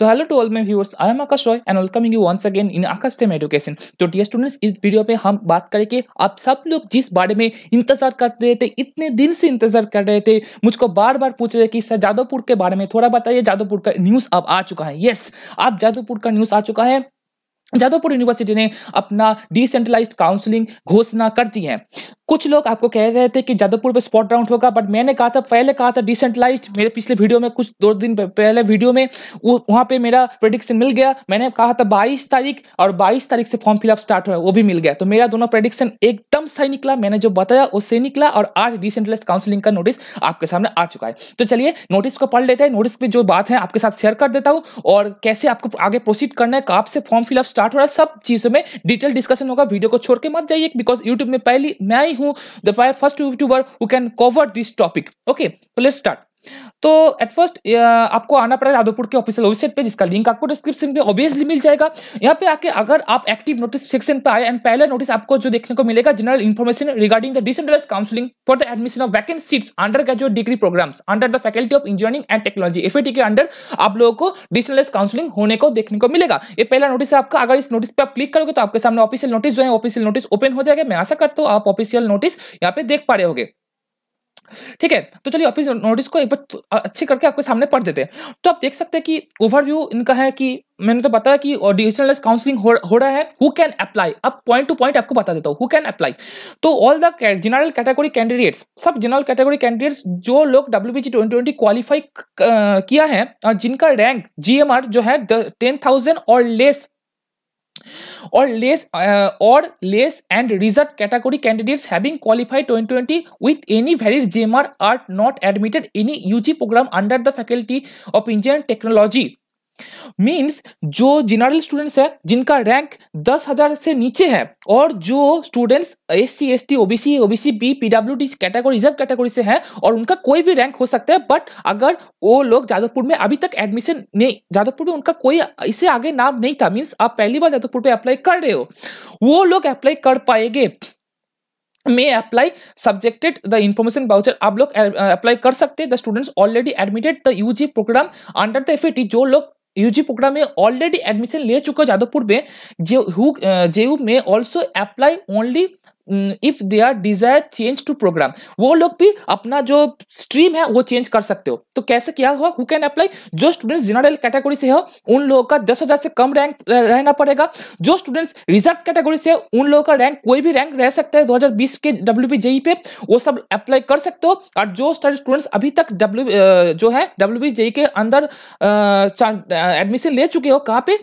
so hello to all my viewers I am Akash Roy and welcoming you once again in Akash team education तो dear students इस video में हम बात करेंगे आप सब लोग जिस बारे में इंतजार कर रहे थे इतने दिन से इंतजार कर रहे थे मुझको बार बार पूछ रहे कि सर जादवपुर के बारे में थोड़ा बताइए जादवपुर का न्यूज़ अब आ चुका है येस अब जादवपुर का न्यूज़ आ चुका है जादवपुर यूनिवर्सिटी ने अपना डिसेंट्रलाइज काउंसलिंग घोषणा कर दी है कुछ लोग आपको कह रहे थे कि जादवपुर पे स्पॉट राउंड होगा बट मैंने कहा था पहले कहा था डिसेंट्रलाइज मेरे पिछले वीडियो में कुछ दो दिन पहले वीडियो में वहाँ पे मेरा प्रडिक्शन मिल गया मैंने कहा था बाईस तारीख और बाईस तारीख से फॉर्म फिलअप स्टार्ट हो वो भी मिल गया तो मेरा दोनों प्रडिक्शन एकदम सही निकला मैंने जो बताया वो सही निकला और आज डिसेंट्रलाइज काउंसिलिंग का नोटिस आपके सामने आ चुका है तो चलिए नोटिस को पढ़ लेते हैं नोटिस पे जो बात है आपके साथ शेयर कर देता हूँ और कैसे आपको आगे प्रोसीड करना है कब से फॉर्म फिलअप स्टार्ट हो रहा है सब चीज़ों में डिटेल डिस्कशन होगा वीडियो को छोड़ के मत जाइए बिकॉज यूट्यूब में पहली मैं ही who the first youtuber who can cover this topic okay so let's start तो एट फर्स्ट आपको आना पड़ेगा यादवपुर के ऑफिशियल वेबसाइट पे जिसका लिंक आपको डिस्क्रिप्शन में ऑब्वियसली मिल जाएगा यहाँ पे आके अगर आप एक्टिव नोटिस सेक्शन पे आए एंड पहला नोटिस आपको जो देखने को मिलेगा general information regarding the decentralise counselling for the admission of vacant seats undergraduate degree programmes under the faculty of engineering and technology F के अंडर आप लोगों को डिसेंट्रलाइज काउंसिलिंग होने को देखने को मिलेगा ये पहला नोटिस है आपका अगर इस नोटिस पे आप क्लिक करोगे तो आपके सामने ऑफिशियल नोटिस जो है ऑफिशियल नोटिस ओपन हो जाएगा मैं आशा करता हूँ आप ऑफिशियल नोटिस यहाँ पे देख पा रहे होगा ठीक है तो चलिए ऑफिस नोटिस को एक बार तो अच्छे करके आपके सामने पढ़ देते हैं तो आप देख सकते हैं कि ओवरव्यू इनका है कि मैंने तो बताया कि डिजिटल काउंसलिंग हो, हो रहा है हु कैन अप्लाई अब पॉइंट टू पॉइंट आपको बता देता हूँ who can apply to all the general category candidates सब जनरल कैटेगरी कैंडिडेट्स जो लोग W B JEE twenty twenty qualify किया है जिनका रैंक जी एम आर जो है टेन थाउजेंड और less Uh, or less and result category candidates having qualified 2020 with any valid GMR are not admitted any UG program under the Faculty of Engineering Technology means जो general students है जिनका rank दस हजार से नीचे है और जो students S C S T OBC OBC B PW D category reserve category से है और उनका कोई भी रैंक हो सकता है बट अगर वो लोग जादवपुर में अभी तक एडमिशन नहीं जादवपुर में उनका कोई इससे आगे नाम नहीं था मीन्स आप पहली बार जादवपुर पे अप्लाई कर रहे हो वो लोग अप्लाई कर पाएंगे may apply subjected the information voucher आप लोग अप्लाई कर सकते हैं the students already admitted the UG programme under the F जो लोग यूजी प्रोग्राम में ऑलरेडी एडमिशन ले चुका जादवपुर में जे हु जेयू में also apply only if they are desire change to programme वो लोग भी अपना जो स्ट्रीम है वो चेंज कर सकते हो तो कैसे किया हुआ हु कैन अप्लाई जो स्टूडेंट्स जनरल कैटेगरी से हो उन लोगों का दस हजार से कम रैंक रहना पड़ेगा जो स्टूडेंट्स रिजर्व कैटेगरी से उन लोगों का रैंक कोई भी रैंक रह सकता है दो हज़ार बीस के डब्ल्यू बी जेई पे वो सब अप्लाई कर सकते हो और जो स्टूडेंट्स अभी तक डब्ल्यू जो है डब्ल्यू बी जेई के अंदर एडमिशन ले चुके हो कहाँ पे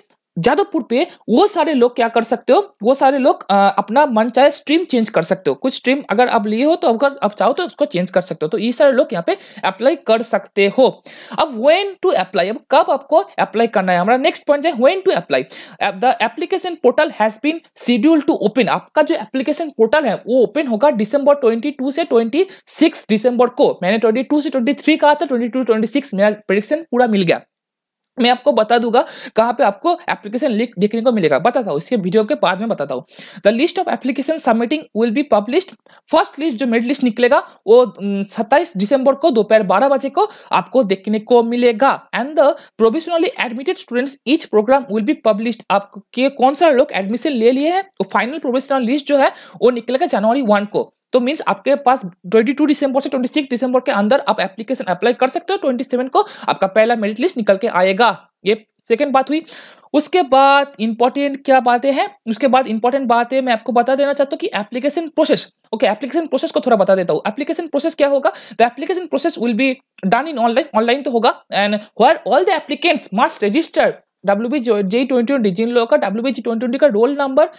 जादवपुर पे वो सारे लोग क्या कर सकते हो वो सारे लोग अपना मन चाहे स्ट्रीम चेंज कर सकते हो कुछ स्ट्रीम अगर आप लिए हो तो अगर आप चाहो तो उसको चेंज कर सकते हो तो ये सारे लोग यहाँ पे अप्लाई कर सकते हो अब वेन टू अप्लाई अब कब आपको अप्लाई करना है हमारा नेक्स्ट पॉइंट है when to apply the application portal has been schedule to open आपका जो एप्लीकेशन पोर्टल है वो ओपन होगा डिसंबर 22 से 26 दिसंबर को मैंने 22 से 23 कहा था ट्वेंटी 26 मेरा प्रिडिक्शन पूरा मिल गया मैं आपको बता दूंगा कहाँ पे आपको एप्लीकेशन लिख देखने को मिलेगा बताता हूँ इसके वीडियो के बाद में बताता हूँ the list of application submitting will be published first list जो मिड लिस्ट निकलेगा वो सत्ताईस दिसंबर को दोपहर बारह बजे को आपको देखने को मिलेगा and the provisionally admitted students each programme will be publish आपके कौन सा लोग एडमिशन ले लिए हैं तो फाइनल प्रोविजनल लिस्ट जो है वो निकलेगा जनवरी वन को तो मीन्स आपके पास 22 दिसंबर से 26 दिसंबर के अंदर आप एप्लीकेशन अप्लाई कर सकते हो 27 को आपका पहला मेरिट लिस्ट निकल के आएगा ये सेकेंड बात हुई उसके बाद इंपॉर्टेंट क्या बातें हैं उसके बाद इंपॉर्टेंट बातें मैं आपको बता देना चाहता हूँ कि application process okay application process को थोड़ा बता देता हूँ एप्लीकेशन प्रोसेस क्या होगा the application process will be done in online online तो होगा and who are all the applicants must register W B J twenty twenty जिन लोगों का W B JEE twenty twenty का रोल नंबर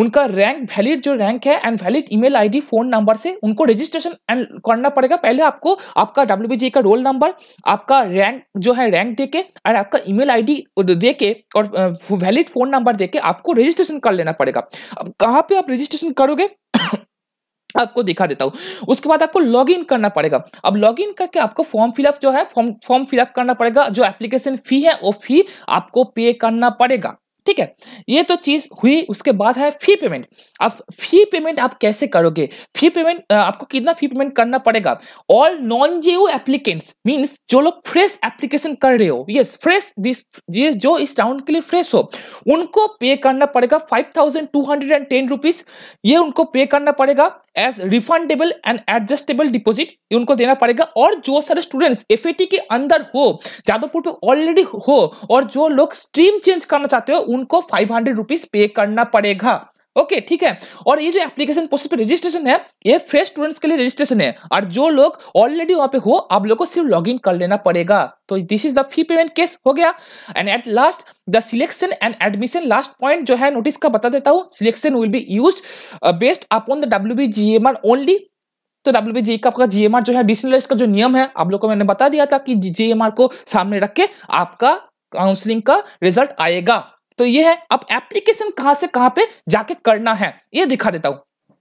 उनका rank valid जो rank है and valid email ID phone number से उनको रजिस्ट्रेशन एंड करना पड़ेगा पहले आपको आपका डब्ल्यू का रोल नंबर आपका रैंक जो है रैंक देके और आपका ईमेल आईडी देके और वैलिड फोन नंबर देके आपको रजिस्ट्रेशन कर लेना पड़ेगा अब कहाँ पे आप रजिस्ट्रेशन करोगे आपको दिखा देता हूँ उसके बाद आपको लॉग इन करना पड़ेगा अब लॉग इन करके आपको फॉर्म फिलअप जो है फॉर्म फॉर्म फिलअप करना पड़ेगा जो एप्लीकेशन फी है वो फी आपको पे करना पड़ेगा ठीक है ये तो चीज हुई उसके बाद है फी पेमेंट अब फी पेमेंट आप कैसे करोगे फी पेमेंट आपको कितना फी पेमेंट करना पड़ेगा all non O applicants means जो लोग फ्रेश एप्लीकेशन कर रहे हो यस फ्रेश दिस जो इस राउंड के लिए फ्रेश हो उनको पे करना पड़ेगा five thousand two hundred and ten rupees ये उनको पे करना पड़ेगा as refundable and adjustable deposit उनको देना पड़ेगा और जो सारे स्टूडेंट्स एफ के अंदर हो जादवपुर पे ऑलरेडी हो और जो लोग स्ट्रीम चेंज करना चाहते हो उनको फाइव हंड्रेड रुपीज पे करना पड़ेगा ओके okay, ठीक है और ये जो एप्लीकेशन प्रोसेस पे रजिस्ट्रेशन है ये फ्रेश स्टूडेंट्स के लिए रजिस्ट्रेशन है और जो लोग ऑलरेडी वहां पे हो आप लोगों को सिर्फ लॉग इन कर लेना पड़ेगा तो this is the fee payment case हो गया and at last the selection and admission last point जो है नोटिस का बता देता हूँ selection will be use based upon the W B G M R only तो डब्ल्यू बी का आपका जीएमआर जो है डिसनलाइज का जो नियम है आप लोग को मैंने बता दिया था कि जीएमआर को सामने रख के आपका काउंसलिंग का रिजल्ट आएगा तो ये है अब एप्लीकेशन कहां से कहां पे जाके करना है ये दिखा देता हूं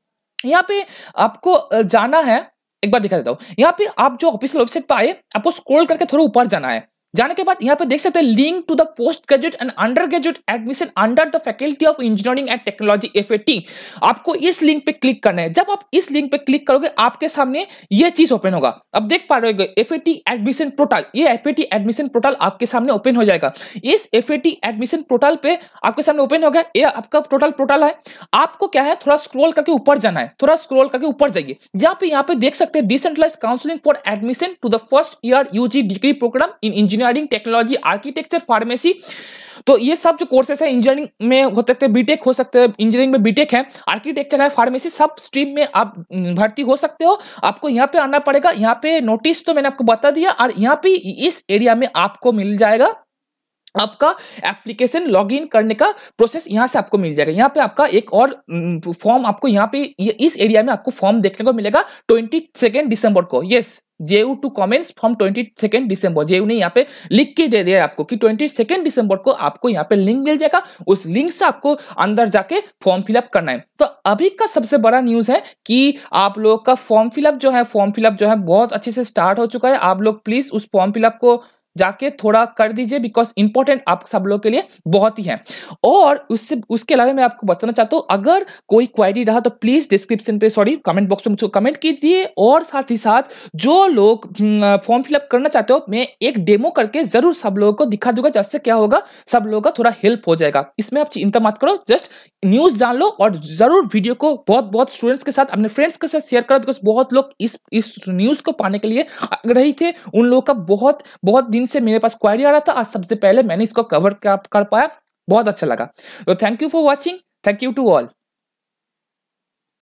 यहाँ पे आपको जाना है एक बार दिखा देता हूं यहां पे आप जो ऑफिशियल वेबसाइट पर आए आपको स्क्रॉल करके थोड़ा ऊपर जाना है जाने के बाद यहाँ पे देख सकते हैं link to the postgraduate and undergraduate admission under the faculty of engineering and technology F आपको इस लिंक पे क्लिक करना है जब आप इस लिंक पे क्लिक करोगे आपके सामने ये चीज ओपन होगा अब देख पा रहे एफ एडमिशन पोर्टल ये एफ एडमिशन पोर्टल आपके सामने ओपन हो जाएगा इस एफ एडमिशन पोर्टल पे आपके सामने ओपन गया ये आपका टोटल पोर्टल है आपको क्या है थोड़ा स्क्रोल करके ऊपर जाना है थोड़ा स्क्रोल करके ऊपर जाइए यहाँ पे यहाँ पे देख सकते हैं decentralise counselling for admission to the first year UG degree programme in engineer engineering technology architecture pharmacy तो ये सब जो कोर्सेस है इंजीनियरिंग में हो सकते हैं बीटेक हो सकते हैं इंजीनियरिंग में बीटेक है आर्किटेक्चर है फार्मेसी सब स्ट्रीम में आप भर्ती हो सकते हो आपको यहाँ पे आना पड़ेगा यहाँ पे नोटिस तो मैंने आपको बता दिया और यहाँ पे इस एरिया में आपको मिल जाएगा आपका एप्लीकेशन लॉगिन करने का प्रोसेस यहाँ से आपको मिल जाएगा यहाँ पे आपका एक और फॉर्म आपको यहाँ पे इस एरिया में आपको फॉर्म देखने को मिलेगा ट्वेंटी सेकेंड दिसंबर को yes JU to commence from twenty second December JU ने यहाँ पे लिख के दे दिया आपको कि ट्वेंटी सेकेंड दिसंबर को आपको यहाँ पे लिंक मिल जाएगा उस लिंक से आपको अंदर जाके फॉर्म फिलअप करना है तो अभी का सबसे बड़ा न्यूज है कि आप लोग का फॉर्म फिलअप जो है फॉर्म फिलअप जो है बहुत अच्छे से स्टार्ट हो चुका है आप लोग प्लीज उस फॉर्म फिलअप को जाके थोड़ा कर दीजिए बिकॉज इंपॉर्टेंट आप सब लोग के लिए बहुत ही है और उससे उसके अलावा मैं आपको बताना चाहता हूँ अगर कोई क्वारी रहा तो प्लीज डिस्क्रिप्शन पे सॉरी कमेंट बॉक्स में कमेंट कीजिए और साथ ही साथ जो लोग फॉर्म हम्म, फिलअप करना चाहते हो मैं एक डेमो करके जरूर सब लोगों को दिखा दूंगा जिससे क्या होगा सब लोगों का थोड़ा हेल्प हो जाएगा इसमें आप चिंता मत करो जस्ट न्यूज जान लो और जरूर वीडियो को बहुत बहुत स्टूडेंट्स के साथ अपने फ्रेंड्स के साथ शेयर करो बिकॉज बहुत लोग इस इस न्यूज को पाने के लिए आग्रही थे उन लोगों का बहुत बहुत दिन तीन से मेरे पास क्वारी आ रहा था आज सबसे पहले मैंने इसको कवर कर पाया बहुत अच्छा लगा तो thank you for watching thank you to all